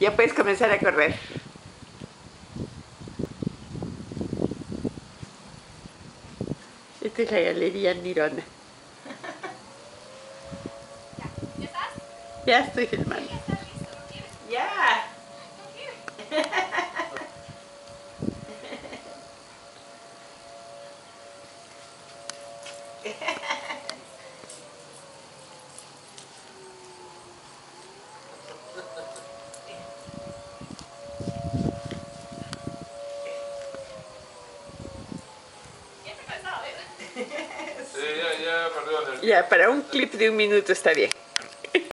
Ya puedes comenzar a correr. Esta es la galería Nirona. ¿Ya estás? Ya estoy filmando. ¿Ya estás Ya, para un clip de un minuto está bien.